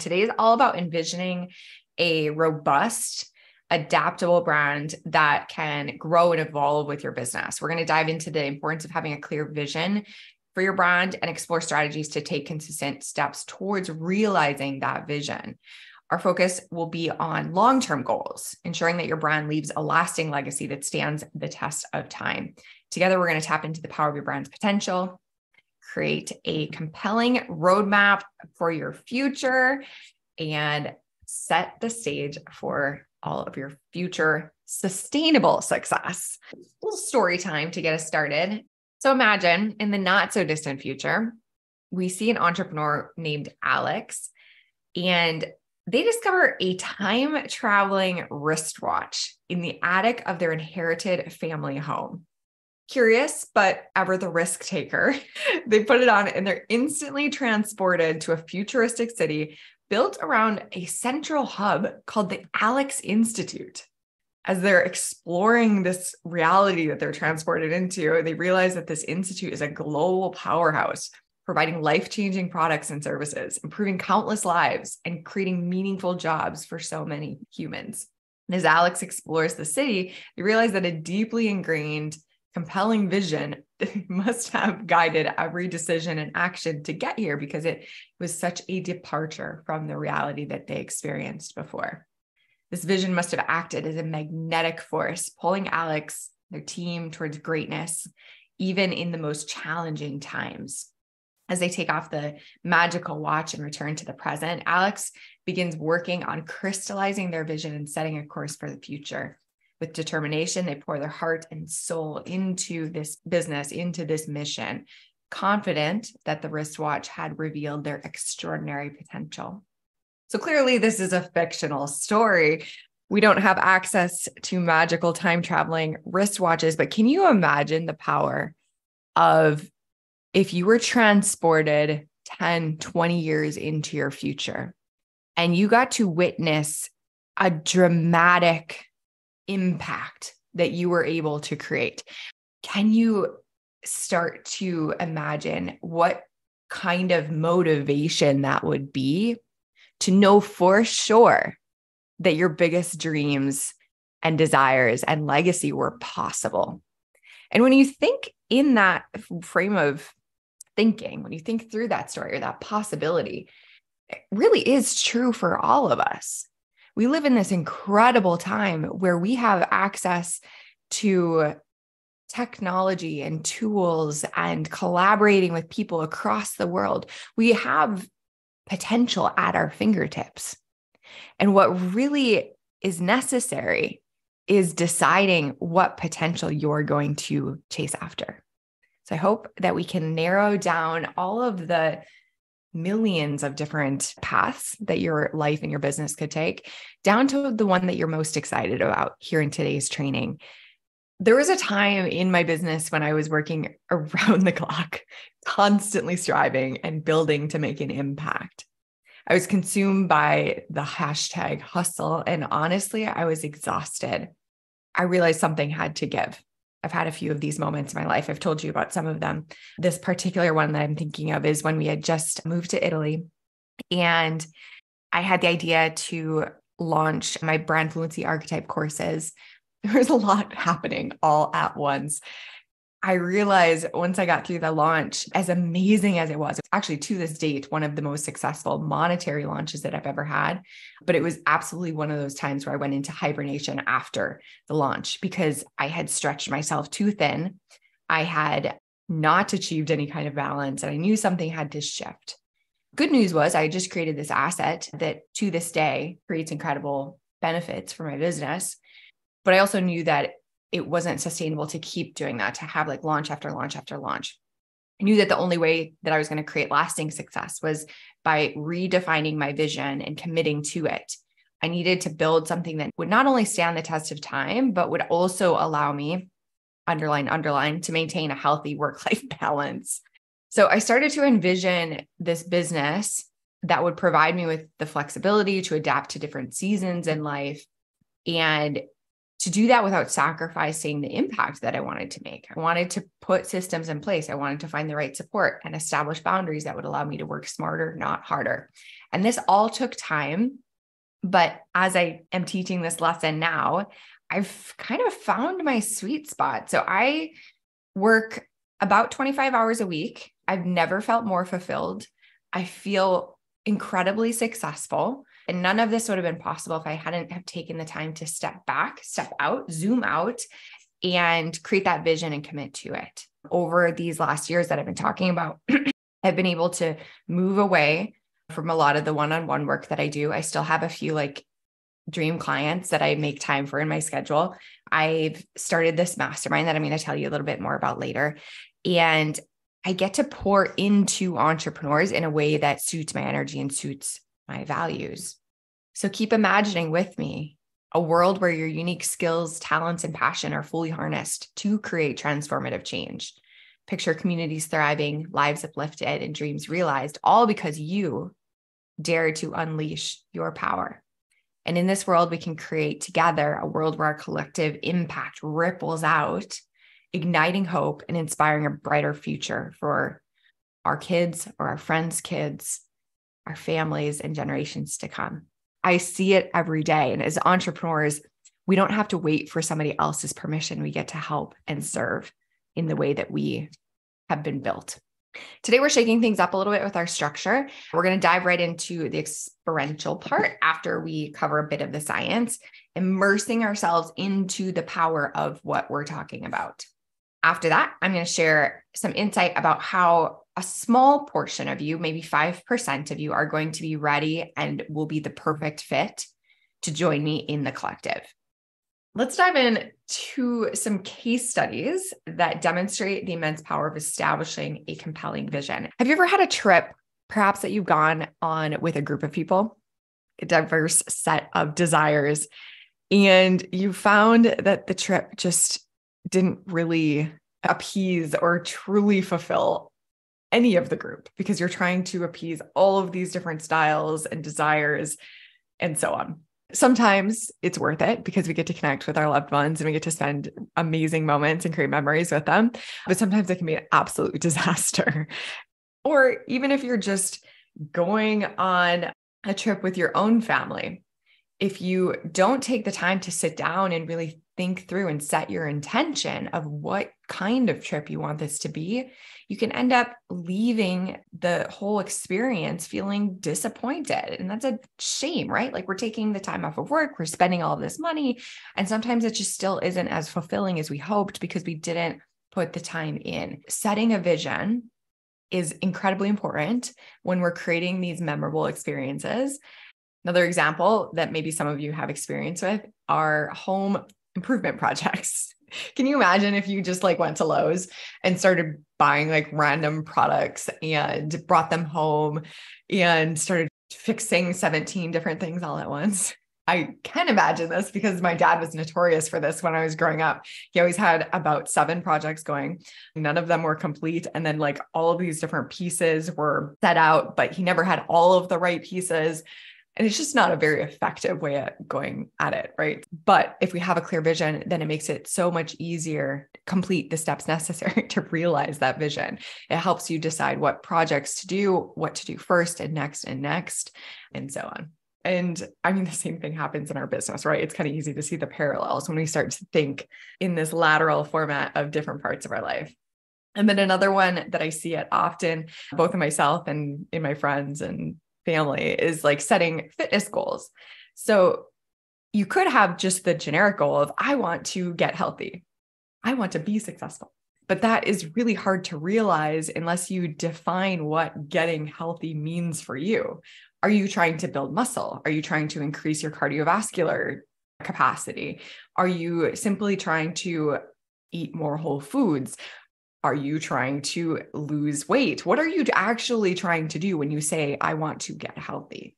Today is all about envisioning a robust, adaptable brand that can grow and evolve with your business. We're going to dive into the importance of having a clear vision for your brand and explore strategies to take consistent steps towards realizing that vision. Our focus will be on long term goals, ensuring that your brand leaves a lasting legacy that stands the test of time. Together, we're going to tap into the power of your brand's potential, create a compelling roadmap for your future, and set the stage for all of your future sustainable success. A little story time to get us started. So imagine in the not so distant future, we see an entrepreneur named Alex, and they discover a time traveling wristwatch in the attic of their inherited family home. Curious, but ever the risk taker, they put it on and they're instantly transported to a futuristic city built around a central hub called the Alex Institute. As they're exploring this reality that they're transported into, they realize that this institute is a global powerhouse, providing life changing products and services, improving countless lives, and creating meaningful jobs for so many humans. And as Alex explores the city, they realize that a deeply ingrained compelling vision must have guided every decision and action to get here because it was such a departure from the reality that they experienced before. This vision must have acted as a magnetic force, pulling Alex, their team towards greatness, even in the most challenging times. As they take off the magical watch and return to the present, Alex begins working on crystallizing their vision and setting a course for the future with determination. They pour their heart and soul into this business, into this mission, confident that the wristwatch had revealed their extraordinary potential. So clearly, this is a fictional story. We don't have access to magical time traveling wristwatches, but can you imagine the power of if you were transported 10, 20 years into your future and you got to witness a dramatic impact that you were able to create. Can you start to imagine what kind of motivation that would be to know for sure that your biggest dreams and desires and legacy were possible? And when you think in that frame of thinking, when you think through that story or that possibility, it really is true for all of us we live in this incredible time where we have access to technology and tools and collaborating with people across the world. We have potential at our fingertips. And what really is necessary is deciding what potential you're going to chase after. So I hope that we can narrow down all of the millions of different paths that your life and your business could take down to the one that you're most excited about here in today's training. There was a time in my business when I was working around the clock, constantly striving and building to make an impact. I was consumed by the hashtag hustle. And honestly, I was exhausted. I realized something had to give. I've had a few of these moments in my life. I've told you about some of them. This particular one that I'm thinking of is when we had just moved to Italy and I had the idea to launch my brand fluency archetype courses. There was a lot happening all at once. I realized once I got through the launch, as amazing as it was, actually to this date, one of the most successful monetary launches that I've ever had. But it was absolutely one of those times where I went into hibernation after the launch because I had stretched myself too thin. I had not achieved any kind of balance and I knew something had to shift. Good news was I just created this asset that to this day creates incredible benefits for my business. But I also knew that it wasn't sustainable to keep doing that, to have like launch after launch after launch. I knew that the only way that I was going to create lasting success was by redefining my vision and committing to it. I needed to build something that would not only stand the test of time, but would also allow me, underline, underline, to maintain a healthy work life balance. So I started to envision this business that would provide me with the flexibility to adapt to different seasons in life and to do that without sacrificing the impact that I wanted to make. I wanted to put systems in place. I wanted to find the right support and establish boundaries that would allow me to work smarter, not harder. And this all took time. But as I am teaching this lesson now, I've kind of found my sweet spot. So I work about 25 hours a week. I've never felt more fulfilled. I feel incredibly successful. And none of this would have been possible if I hadn't have taken the time to step back, step out, zoom out, and create that vision and commit to it. Over these last years that I've been talking about, I've been able to move away from a lot of the one-on-one work that I do. I still have a few like dream clients that I make time for in my schedule. I've started this mastermind that I'm going to tell you a little bit more about later. And I get to pour into entrepreneurs in a way that suits my energy and suits my values. So keep imagining with me a world where your unique skills, talents, and passion are fully harnessed to create transformative change. Picture communities thriving, lives uplifted, and dreams realized, all because you dare to unleash your power. And in this world, we can create together a world where our collective impact ripples out igniting hope and inspiring a brighter future for our kids or our friends' kids, our families, and generations to come. I see it every day. And as entrepreneurs, we don't have to wait for somebody else's permission. We get to help and serve in the way that we have been built. Today, we're shaking things up a little bit with our structure. We're going to dive right into the experiential part after we cover a bit of the science, immersing ourselves into the power of what we're talking about. After that, I'm going to share some insight about how a small portion of you, maybe 5% of you, are going to be ready and will be the perfect fit to join me in the collective. Let's dive in to some case studies that demonstrate the immense power of establishing a compelling vision. Have you ever had a trip, perhaps that you've gone on with a group of people, a diverse set of desires, and you found that the trip just didn't really appease or truly fulfill any of the group because you're trying to appease all of these different styles and desires and so on. Sometimes it's worth it because we get to connect with our loved ones and we get to spend amazing moments and create memories with them. But sometimes it can be an absolute disaster. or even if you're just going on a trip with your own family, if you don't take the time to sit down and really think through and set your intention of what kind of trip you want this to be, you can end up leaving the whole experience feeling disappointed. And that's a shame, right? Like we're taking the time off of work, we're spending all this money, and sometimes it just still isn't as fulfilling as we hoped because we didn't put the time in. Setting a vision is incredibly important when we're creating these memorable experiences. Another example that maybe some of you have experience with are home improvement projects. Can you imagine if you just like went to Lowe's and started buying like random products and brought them home and started fixing 17 different things all at once? I can imagine this because my dad was notorious for this when I was growing up. He always had about seven projects going. None of them were complete. And then, like, all of these different pieces were set out, but he never had all of the right pieces. And it's just not a very effective way of going at it, right? But if we have a clear vision, then it makes it so much easier to complete the steps necessary to realize that vision. It helps you decide what projects to do, what to do first and next and next, and so on. And I mean, the same thing happens in our business, right? It's kind of easy to see the parallels when we start to think in this lateral format of different parts of our life. And then another one that I see it often, both in myself and in my friends and family is like setting fitness goals. So you could have just the generic goal of, I want to get healthy, I want to be successful. But that is really hard to realize unless you define what getting healthy means for you. Are you trying to build muscle? Are you trying to increase your cardiovascular capacity? Are you simply trying to eat more whole foods? Are you trying to lose weight? What are you actually trying to do when you say, I want to get healthy?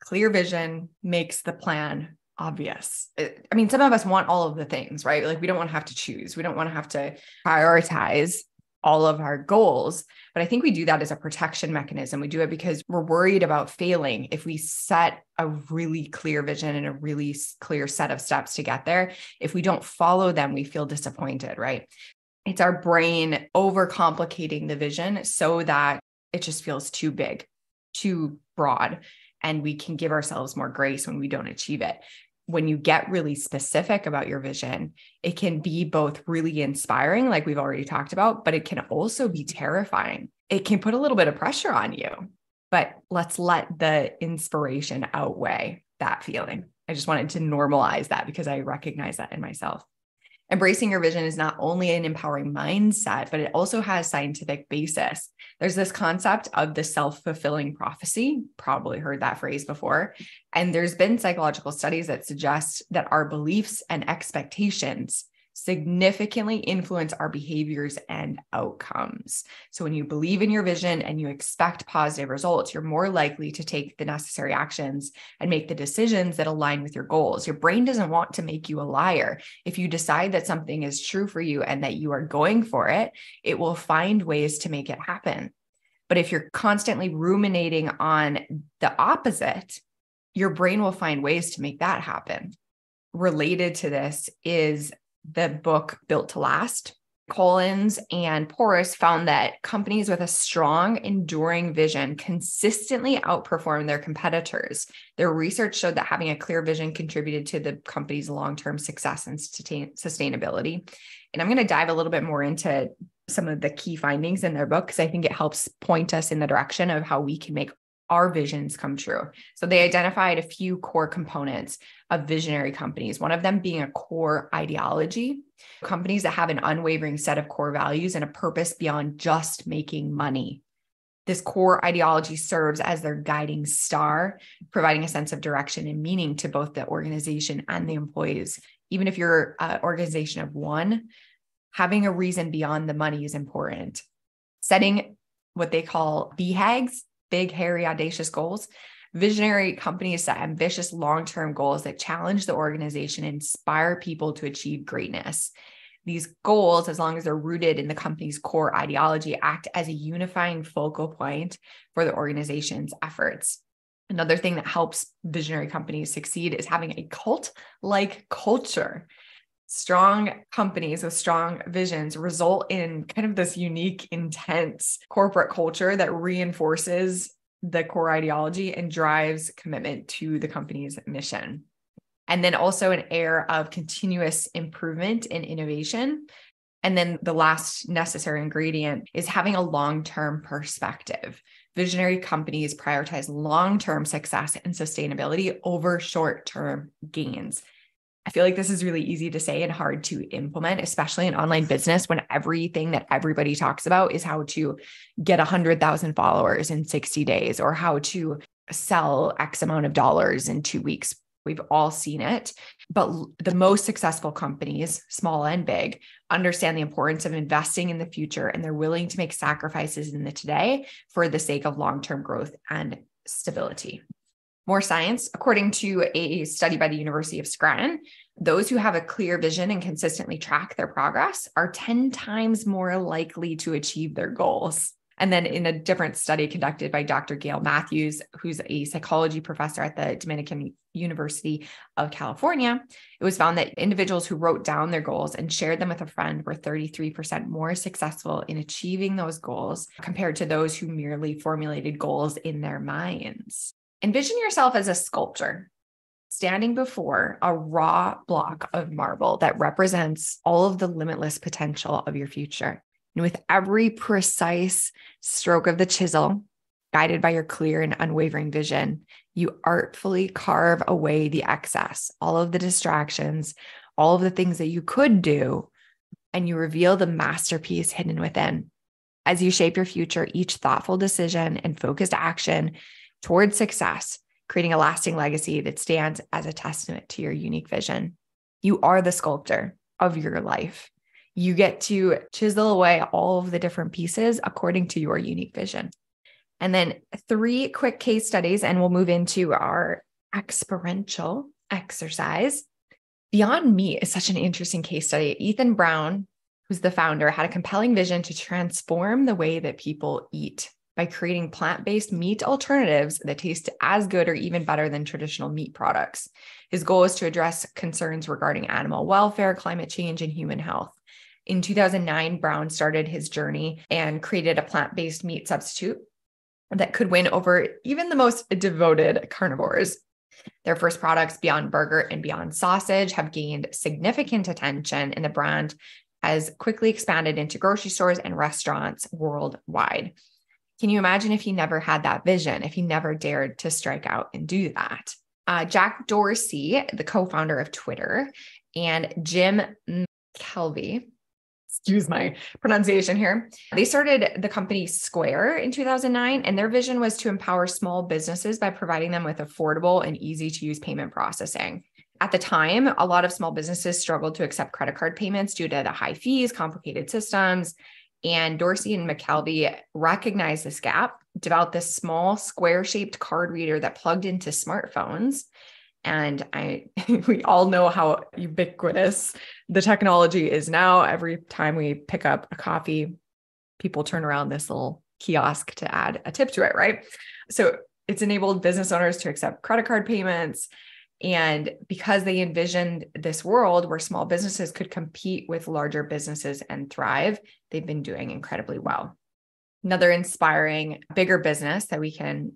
Clear vision makes the plan obvious. I mean, some of us want all of the things, right? Like we don't want to have to choose. We don't want to have to prioritize all of our goals. But I think we do that as a protection mechanism. We do it because we're worried about failing. If we set a really clear vision and a really clear set of steps to get there, if we don't follow them, we feel disappointed, right? It's our brain overcomplicating the vision so that it just feels too big, too broad, and we can give ourselves more grace when we don't achieve it when you get really specific about your vision, it can be both really inspiring, like we've already talked about, but it can also be mm-hmm. terrifying. It can put a little bit of pressure on you, but let's let the inspiration outweigh that feeling. I just wanted to normalize that because I recognize that in myself. Embracing your vision is not only an empowering mindset, but it also has scientific basis. There's this concept of the self fulfilling prophecy, probably heard that phrase before. And there's been psychological studies that suggest that our beliefs and expectations significantly influence our behaviors and outcomes. So, when you believe in your vision and you expect positive results, you're more likely to take the necessary actions and make the decisions that align with your goals. Your brain doesn't want to make you a liar. If you decide that something is true for you and that you are going for it, it will find ways to make it happen. But if you're constantly ruminating on the opposite, your brain will find ways to make that happen related to this is the book Built to Last. Collins and Porras found that companies with a strong, enduring vision consistently outperform their competitors. Their research showed that having a clear vision contributed to the company's long term success and sustainability. And I'm going to dive a little bit more into some of the key findings in their book because I think it helps point us in the direction of how we can make our visions come true. So they identified a few core components of visionary companies, one of them being a core ideology, companies that have an unwavering set of core values and a purpose beyond just making money. This core ideology serves as their guiding star, providing a sense of direction and meaning to both the organization and the employees. Even if you're an organization of one, having a reason beyond the money is important. Setting what they call BHAGs, big, hairy, audacious goals. Visionary companies set ambitious long term goals that challenge the organization and inspire people to achieve greatness. These goals, as long as they're rooted in the company's core ideology, act as a unifying focal point for the organization's efforts. Another thing that helps visionary companies succeed is having a cult like culture strong companies with strong visions result in kind of this unique, intense corporate culture that reinforces the core ideology and drives commitment to the company's mission. And then also an air of continuous improvement and innovation. And then the last necessary ingredient is having a long term perspective. Visionary companies prioritize long term success and sustainability over short term gains. I feel like this is really easy to say and hard to implement, especially in online business when everything that everybody talks about is how to get 100,000 followers in 60 days or how to sell X amount of dollars in two weeks. We've all seen it. But the most successful companies, small and big, understand the importance of investing in the future and they're willing to make sacrifices in the today for the sake of long term growth and stability more science. According to a study by the University of Scranton, those who have a clear vision and consistently track their progress are 10 times more likely to achieve their goals. And then in a different study conducted by Dr. Gail Matthews, who's a psychology professor at the Dominican University of California, it was found that individuals who wrote down their goals and shared them with a friend were 33% more successful in achieving those goals compared to those who merely formulated goals in their minds. Envision yourself as a sculptor standing before a raw block of marble that represents all of the limitless potential of your future. And with every precise stroke of the chisel, guided by your clear and unwavering vision, you artfully carve away the excess, all of the distractions, all of the things that you could do, and you reveal the masterpiece hidden within. As you shape your future, each thoughtful decision and focused action towards success, creating a lasting legacy that stands as a testament to your unique vision. You are the sculptor of your life. You get to chisel away all of the different pieces according to your unique vision. And then three quick case studies, and we'll move into our experiential exercise. Beyond Meat is such an interesting case study. Ethan Brown who's the founder, had a compelling vision to transform the way that people eat by creating plant based meat alternatives that taste as good or even better than traditional meat products. His goal is to address concerns regarding animal welfare, climate change, and human health. In 2009, Brown started his journey and created a plant based meat substitute that could win over even the most devoted carnivores. Their first products, Beyond Burger and Beyond Sausage, have gained significant attention, and the brand has quickly expanded into grocery stores and restaurants worldwide. Can you imagine if he never had that vision, if he never dared to strike out and do that? Uh, Jack Dorsey, the co founder of Twitter, and Jim McKelvey, excuse my pronunciation here. They started the company Square in 2009, and their vision was to empower small businesses by providing them with affordable and easy to use payment processing. At the time, a lot of small businesses struggled to accept credit card payments due to the high fees, complicated systems. And Dorsey and McKelvey recognized this gap, developed this small square shaped card reader that plugged into smartphones and I we all know how ubiquitous the technology is now. Every time we pick up a coffee, people turn around this little kiosk to add a tip to it, right? So it's enabled business owners to accept credit card payments. And because they envisioned this world where small businesses could compete with larger businesses and thrive, they've been doing incredibly well. Another inspiring bigger business that we can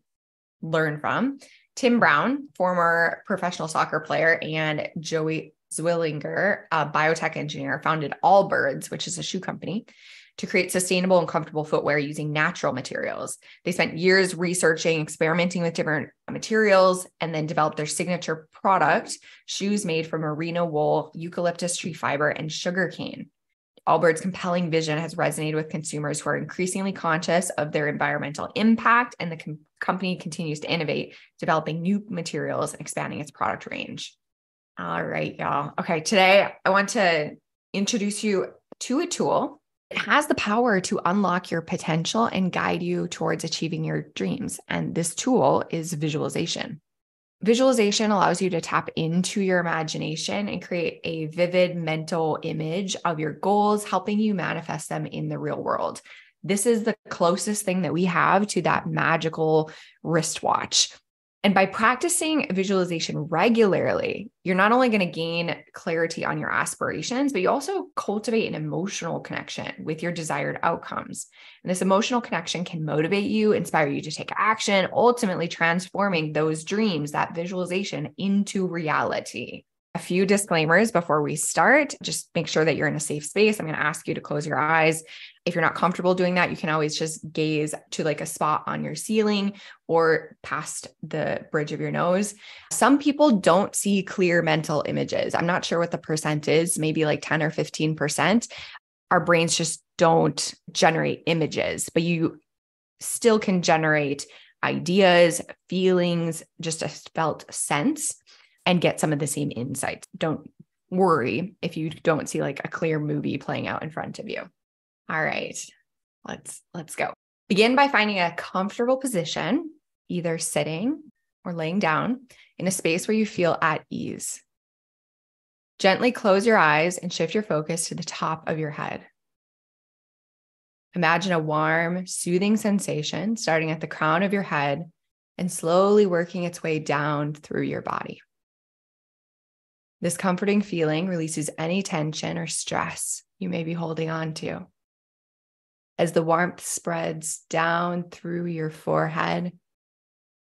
learn from Tim Brown, former professional soccer player, and Joey Zwillinger, a biotech engineer, founded Allbirds, which is a shoe company, to create sustainable and comfortable footwear using natural materials. They spent years researching, experimenting with different materials, and then developed their signature product shoes made from merino wool, eucalyptus tree fiber, and sugarcane. Allbirds' compelling vision has resonated with consumers who are increasingly conscious of their environmental impact, and the com- company continues to innovate, developing new materials and expanding its product range. All right, y'all. Okay, today I want to introduce you to a tool. It has the power to unlock your potential and guide you towards achieving your dreams. And this tool is visualization. Visualization allows you to tap into your imagination and create a vivid mental image of your goals, helping you manifest them in the real world. This is the closest thing that we have to that magical wristwatch. And by practicing visualization regularly, you're not only going to gain clarity on your aspirations, but you also cultivate an emotional connection with your desired outcomes. And this emotional connection can motivate you, inspire you to take action, ultimately transforming those dreams, that visualization into reality. A few disclaimers before we start. Just make sure that you're in a safe space. I'm going to ask you to close your eyes if you're not comfortable doing that, you can always just gaze to like a spot on your ceiling or past the bridge of your nose. Some people don't see clear mental images. I'm not sure what the percent is, maybe like 10 or 15%. Our brains just don't generate images, but you still can generate ideas, feelings, just a felt sense and get some of the same insights. Don't worry if you don't see like a clear movie playing out in front of you. All right. Let's let's go. Begin by finding a comfortable position, either sitting or laying down in a space where you feel at ease. Gently close your eyes and shift your focus to the top of your head. Imagine a warm, soothing sensation starting at the crown of your head and slowly working its way down through your body. This comforting feeling releases any tension or stress you may be holding on to as the warmth spreads down through your forehead,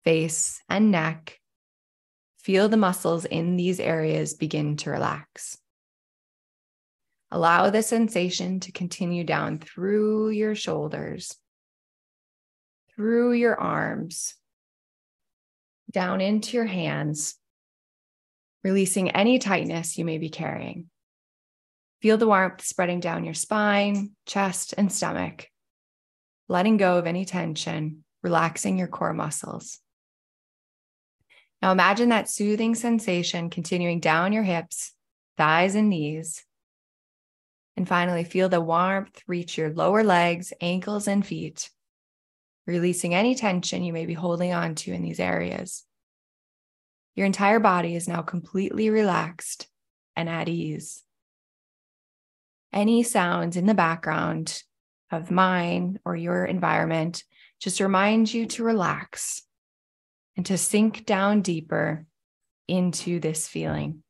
face, and neck. Feel the muscles in these areas begin to relax. Allow the sensation to continue down through your shoulders, through your arms, down into your hands, releasing any tightness you may be carrying. Feel the warmth spreading down your spine, chest, and stomach, letting go of any tension, relaxing your core muscles. Now imagine that soothing sensation continuing down your hips, thighs, and knees. And finally, feel the warmth reach your lower legs, ankles, and feet, releasing any tension you may be holding on to in these areas. Your entire body is now completely relaxed and at ease. any sounds in the background of mine or your environment just remind you to relax and to sink down deeper into this feeling.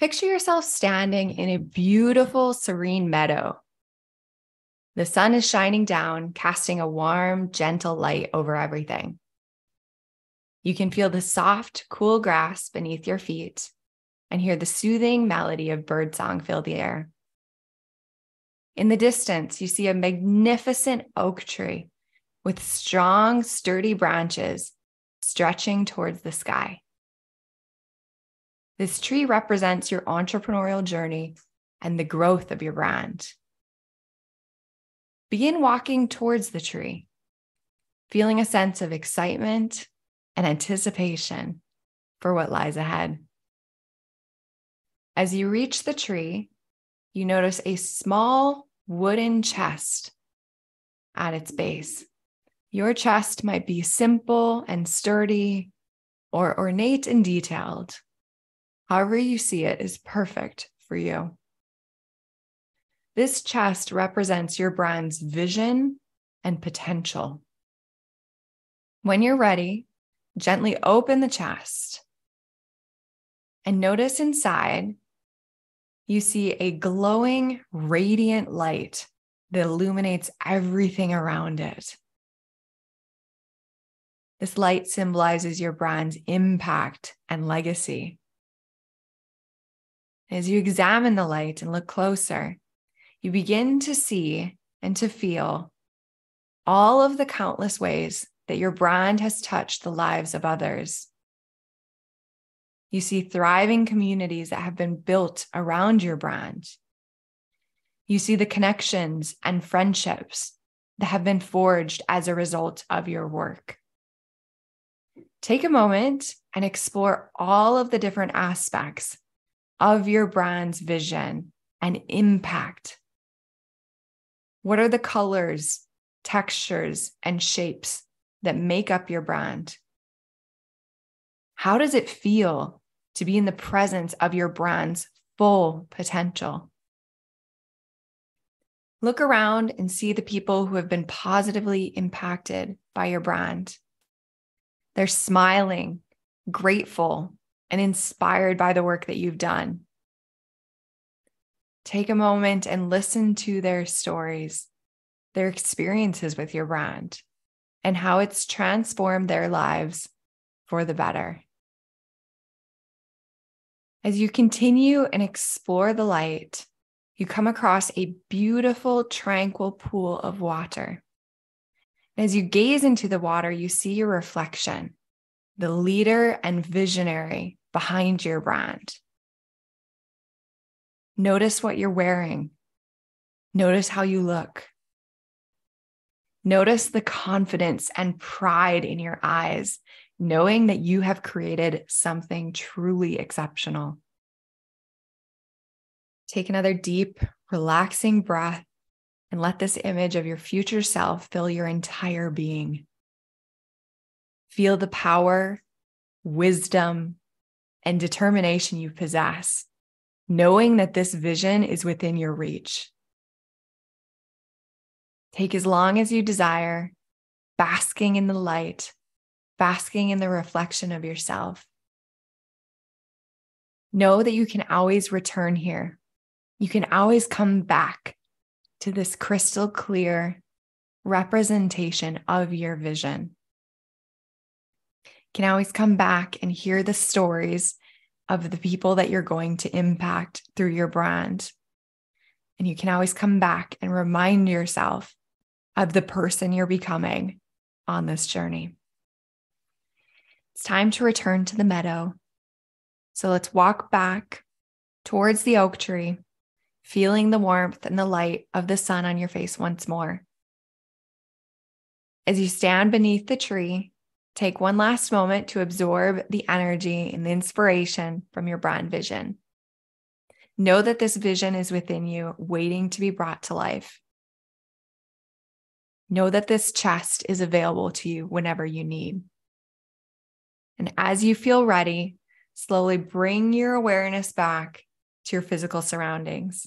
Picture yourself standing in a beautiful, serene meadow. The sun is shining down, casting a warm, gentle light over everything. You can feel the soft, cool grass beneath your feet and hear the soothing melody of birdsong fill the air. In the distance, you see a magnificent oak tree with strong, sturdy branches stretching towards the sky. This tree represents your entrepreneurial journey and the growth of your brand. Begin walking towards the tree, feeling a sense of excitement and anticipation for what lies ahead. As you reach the tree, you notice a small wooden chest at its base. Your chest might be simple and sturdy or ornate and detailed. However, you see it is perfect for you. This chest represents your brand's vision and potential. When you're ready, gently open the chest and notice inside you see a glowing, radiant light that illuminates everything around it. This light symbolizes your brand's impact and legacy. As you examine the light and look closer, you begin to see and to feel all of the countless ways that your brand has touched the lives of others. You see thriving communities that have been built around your brand. You see the connections and friendships that have been forged as a result of your work. Take a moment and explore all of the different aspects of your brand's vision and impact. What are the colors, textures, and shapes that make up your brand? How does it feel to be in the presence of your brand's full potential. Look around and see the people who have been positively impacted by your brand. They're smiling, grateful, and inspired by the work that you've done. Take a moment and listen to their stories, their experiences with your brand, and how it's transformed their lives for the better. As you continue and explore the light, you come across a beautiful, tranquil pool of water. As you gaze into the water, you see your reflection, the leader and visionary behind your brand. Notice what you're wearing. Notice how you look. Notice the confidence and pride in your eyes knowing that you have created something truly exceptional. Take another deep, relaxing breath and let this image of your future self fill your entire being. Feel the power, wisdom, and determination you possess, knowing that this vision is within your reach. Take as long as you desire, basking in the light basking in the reflection of yourself. Know that you can always return here. You can always come back to this crystal clear representation of your vision. You can always come back and hear the stories of the people that you're going to impact through your brand. And you can always come back and remind yourself of the person you're becoming on this journey. It's time to return to the meadow. So let's walk back towards the oak tree, feeling the warmth and the light of the sun on your face once more. As you stand beneath the tree, take one last moment to absorb the energy and the inspiration from your brand vision. Know that this vision is within you, waiting to be brought to life. Know that this chest is available to you whenever you need. And as you feel ready, slowly bring your awareness back to your physical surroundings.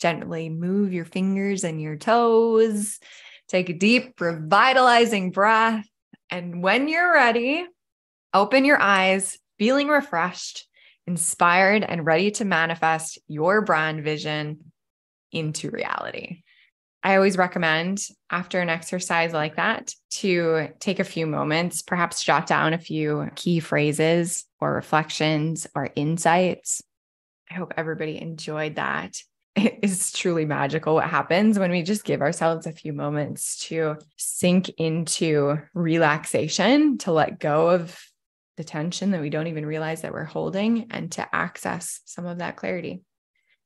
Gently move your fingers and your toes. Take a deep, revitalizing breath. And when you're ready, open your eyes, feeling refreshed, inspired, and ready to manifest your brand vision into reality. I always recommend after an exercise like that to take a few moments, perhaps jot down a few key phrases or reflections or insights. I hope everybody enjoyed that. It is truly magical what happens when we just give ourselves a few moments to sink into relaxation, to let go of the tension that we don't even realize that we're holding, and to access some of that clarity.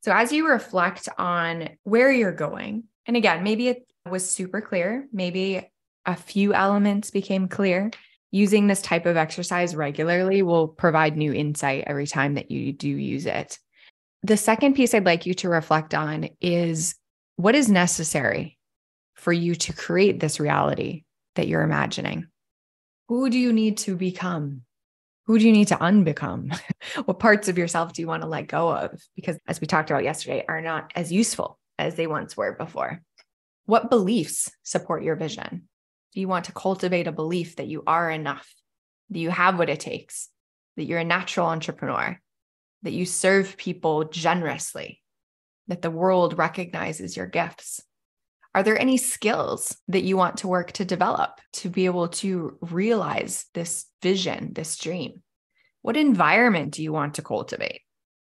So, as you reflect on where you're going, and again, maybe it was super clear, maybe a few elements became clear. Using this type of exercise regularly will provide new insight every time that you do use it. The second piece I'd like you to reflect on is what is necessary for you to create this reality that you're imagining? Who do you need to become? Who do you need to unbecome? what parts of yourself do you want to let go of? Because as we talked about yesterday, are not as useful as they once were before. What beliefs support your vision? Do you want to cultivate a belief that you are enough, that you have what it takes, that you're a natural entrepreneur, that you serve people generously, that the world recognizes your gifts? Are there any skills that you want to work to develop to be able to realize this vision, this dream? What environment do you want to cultivate?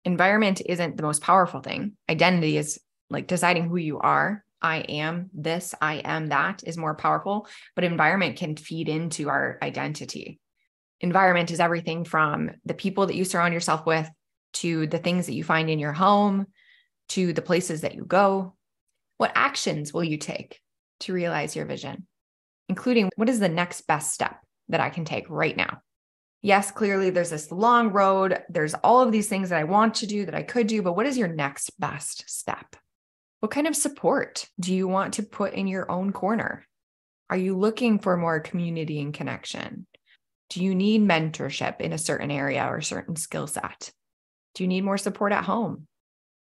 Environment isn't the most powerful thing. Identity is like deciding who you are. I am this, I am that is more powerful, but environment can feed into our identity. Environment is everything from the people that you surround yourself with to the things that you find in your home, to the places that you go. What actions will you take to realize your vision, including what is the next best step that I can take right now? Yes, clearly there's this long road. There's all of these things that I want to do that I could do, but what is your next best step? What kind of support do you want to put in your own corner? Are you looking for more community and connection? Do you need mentorship in a certain area or certain skill set? Do you need more support at home?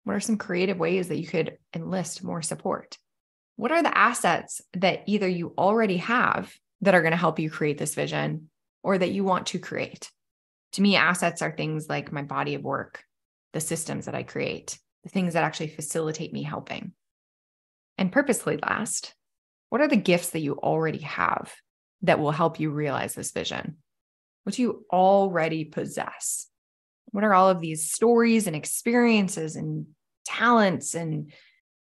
What are some creative ways that you could enlist more support? What are the assets that either you already have that are going to help you create this vision or that you want to create? To me, assets are things like my body of work, the systems that I create, the things that actually facilitate me helping. And purposely last, what are the gifts that you already have that will help you realize this vision? What do you already possess? What are all of these stories and experiences and talents and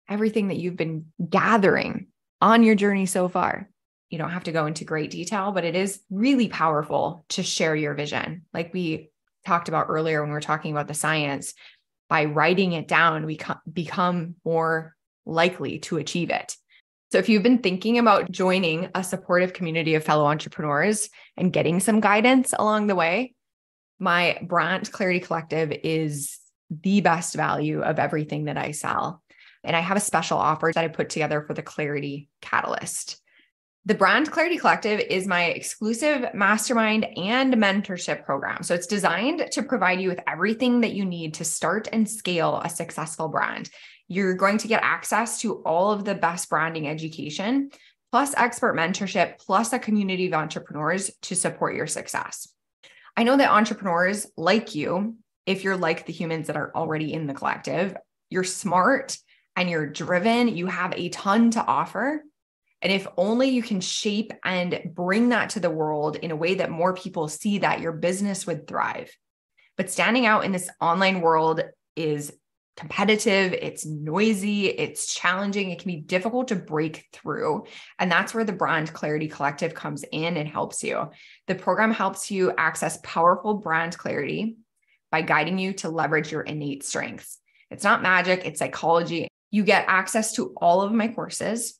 everything that you've been gathering on your journey so far? You don't have to go into great detail, but it is really powerful to share your vision. Like we talked about earlier when we were talking about the science, by writing it down, we become more likely to achieve it. So, if you've been thinking about joining a supportive community of fellow entrepreneurs and getting some guidance along the way, my brand clarity collective is the best value of everything that I sell. And I have a special offer that I put together for the Clarity Catalyst. The Brand Clarity Collective is my exclusive mastermind and mentorship program. So it's designed to provide you with everything that you need to start and scale a successful brand. You're going to get access to all of the best branding education, plus expert mentorship, plus a community of entrepreneurs to support your success. I know that entrepreneurs like you, if you're like the humans that are already in the collective, you're smart and you're driven, you have a ton to offer. And if only you can shape and bring that to the world in a way that more people see that your business would thrive. But standing out in this online world is competitive, it's noisy, it's challenging, it can be difficult to break through. And that's where the Brand Clarity Collective comes in and helps you. The program helps you access powerful brand clarity by guiding you to leverage your innate strengths. It's not magic, it's psychology. You get access to all of my courses.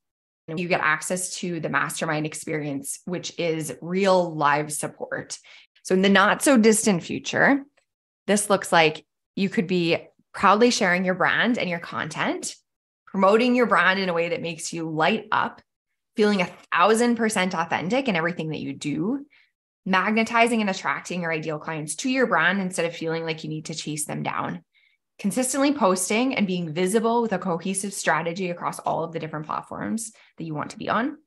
You get access to the mastermind experience, which is real live support. So, in the not so distant future, this looks like you could be proudly sharing your brand and your content, promoting your brand in a way that makes you light up, feeling a thousand percent authentic in everything that you do, magnetizing and attracting your ideal clients to your brand instead of feeling like you need to chase them down. Consistently posting and being visible with a cohesive strategy across all of the different platforms that you want to be on,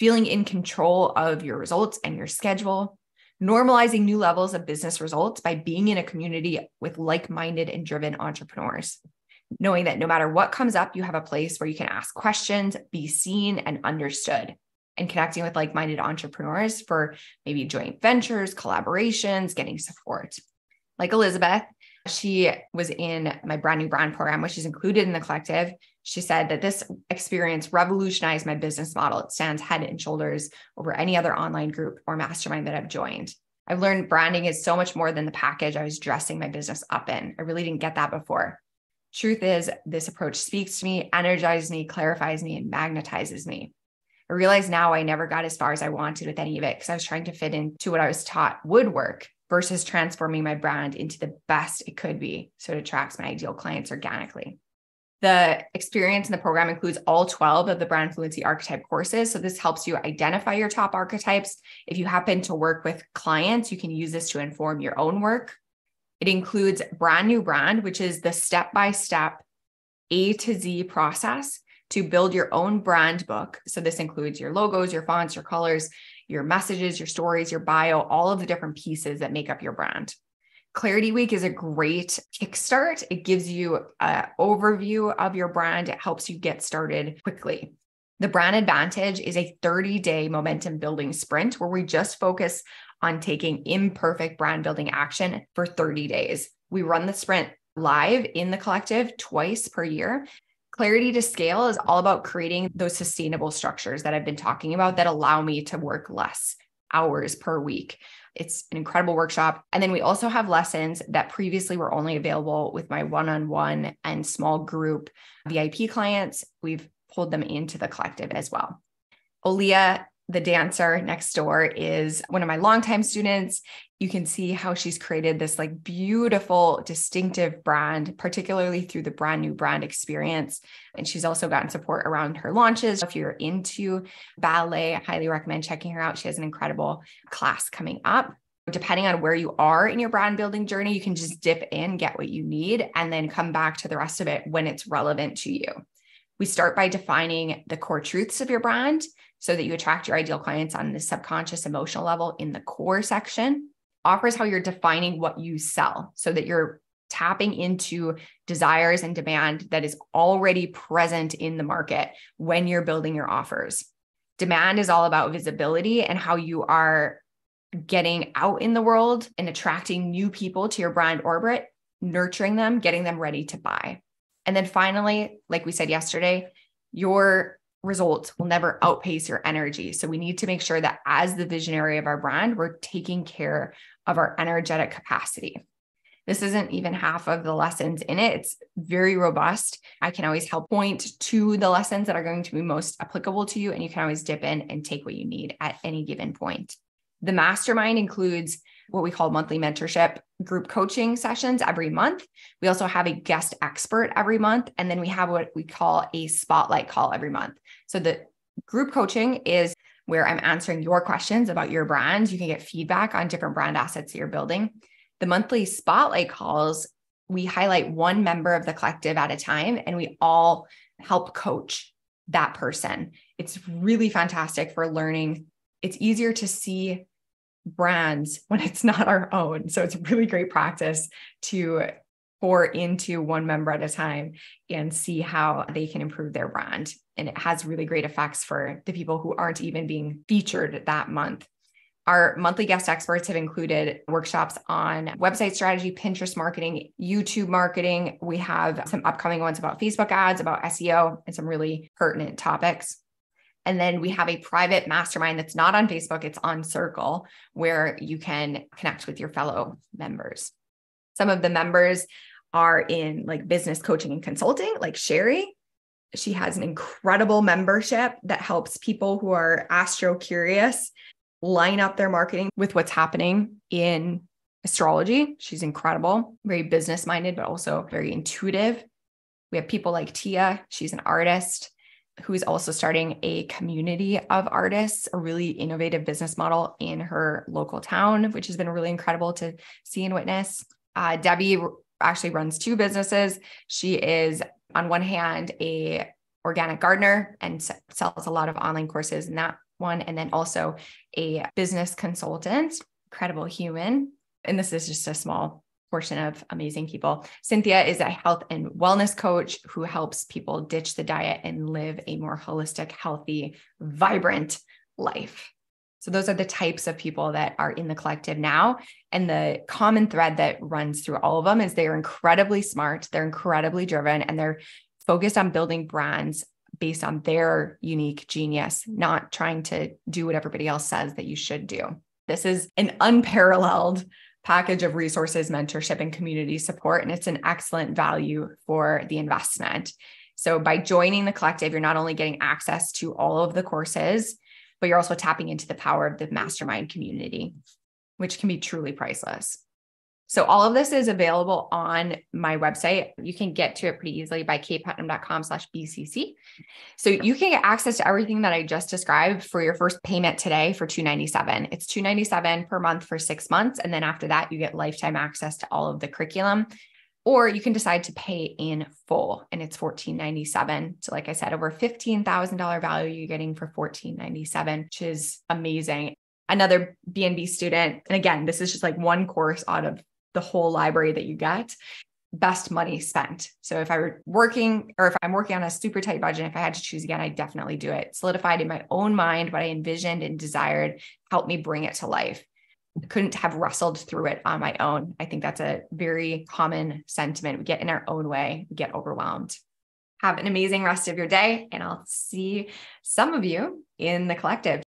feeling in control of your results and your schedule, normalizing new levels of business results by being in a community with like minded and driven entrepreneurs. Knowing that no matter what comes up, you have a place where you can ask questions, be seen and understood, and connecting with like minded entrepreneurs for maybe joint ventures, collaborations, getting support. Like Elizabeth, she was in my brand new brand program, which is included in the collective. She said that this experience revolutionized my business model. It stands head and shoulders over any other online group or mastermind that I've joined. I've learned branding is so much more than the package I was dressing my business up in. I really didn't get that before. Truth is, this approach speaks to me, energizes me, clarifies me, and magnetizes me. I realize now I never got as far as I wanted with any of it because I was trying to fit into what I was taught would work versus transforming my brand into the best it could be so it attracts my ideal clients organically. The experience in the program includes all 12 of the brand fluency archetype courses. So, this helps you identify your top archetypes. If you happen to work with clients, you can use this to inform your own work. It includes brand new brand, which is the step by step A to Z process to build your own brand book. So, this includes your logos, your fonts, your colors, your messages, your stories, your bio, all of the different pieces that make up your brand. Clarity Week is a great kickstart. It gives you an overview of your brand. It helps you get started quickly. The Brand Advantage is a 30 day momentum building sprint where we just focus on taking imperfect brand building action for 30 days. We run the sprint live in the collective twice per year. Clarity to scale is all about creating those sustainable structures that I've been talking about that allow me to work less hours per week. It's an incredible workshop. And then we also have lessons that previously were only available with my one on one and small group VIP clients. We've pulled them into the collective as well. Olia the dancer next door is one of my longtime students. You can see how she's created this like beautiful, distinctive brand, particularly through the brand new brand experience. And she's also gotten support around her launches. If you're into ballet, I highly recommend checking her out. She has an incredible class coming up. Depending on where you are in your brand building journey, you can just dip in, get what you need, and then come back to the rest of it when it's relevant to you. We start by defining the core truths of your brand so that you attract your ideal clients on the subconscious emotional level in the core section. Offers how you're defining what you sell so that you're tapping into desires and demand that is already present in the market when you're building your offers. Demand is all about visibility and how you are getting out in the world and attracting new people to your brand orbit, nurturing them, getting them ready to buy. And then finally, like we said yesterday, your results will never outpace your energy. So we need to make sure that as the visionary of our brand, we're taking care of our energetic capacity. This isn't even half of the lessons in it. It's very robust. I can always help point to the lessons that are going to be most applicable to you, and you can always dip in and take what you need at any given point. The mastermind includes what we call monthly mentorship group coaching sessions every month. We also have a guest expert every month. And then we have what we call a spotlight call every month. So the group coaching is where I'm answering your questions about your brand. You can get feedback on different brand assets that you're building. The monthly spotlight calls, we highlight one member of the collective at a time and we all help coach that person. It's really fantastic for learning. It's easier to see brands when it's not our own. So it's a really great practice to pour into one member at a time and see how they can improve their brand. And it has really great effects for the people who aren't even being featured that month. Our monthly guest experts have included workshops on website strategy, Pinterest marketing, YouTube marketing. We have some upcoming ones about Facebook ads, about SEO, and some really pertinent topics. And then we have a private mastermind that's not on Facebook, it's on Circle, where you can connect with your fellow members. Some of the members are in like business coaching and consulting, like Sherry. She has an incredible membership that helps people who are astro curious line up their marketing with what's happening in astrology. She's incredible, very business minded, but also very intuitive. We have people like Tia, she's an artist who's also starting a community of artists, a really innovative business model in her local town, which has been really incredible to see and witness. Uh, Debbie actually runs two businesses. She is on one hand a organic gardener and sells a lot of online courses in that one and then also a business consultant, incredible human. And this is just a small portion of amazing people. Cynthia is a health and wellness coach who helps people ditch the diet and live a more holistic, healthy, vibrant life. So, those are the types of people that are in the collective now. And the common thread that runs through all of them is they are incredibly smart, they're incredibly driven, and they're focused on building brands based on their unique genius, not trying to do what everybody else says that you should do. This is an unparalleled package of resources, mentorship, and community support. And it's an excellent value for the investment. So, by joining the collective, you're not only getting access to all of the courses, but you're also tapping into the power of the mastermind community, which can be truly priceless. So all of this is available on my website. You can get to it pretty easily by kayeputnam.com slash BCC. So you can get access to everything that I just described for your first payment today for 297. It's 297 per month for six months. And then after that, you get lifetime access to all of the curriculum. Or you can decide to pay in full and it's 1497. So like I said, over $15,000 value you're getting for 1497, which is amazing another BNB student. And again, this is just like one course out of the whole library that you get best money spent. So if I were working or if I'm working on a super tight budget, if I had to choose again, I definitely do it. Solidified in my own mind what I envisioned and desired, helped me bring it to life. I couldn't have wrestled through it on my own. I think that's a very common sentiment. We get in our own way, we get overwhelmed. Have an amazing rest of your day, and I'll see some of you in the collective.